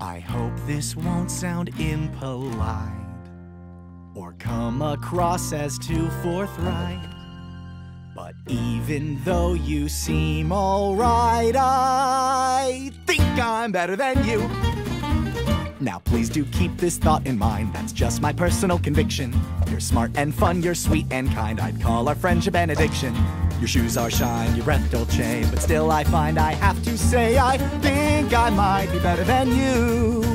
I hope this won't sound impolite or come across as too forthright. But even though you seem alright, I think I'm better than you. Now, please do keep this thought in mind. That's just my personal conviction. You're smart and fun, you're sweet and kind. I'd call our friendship an addiction. Your shoes are shine, your breath Dolce, but still I find I have to say I think I might be better than you.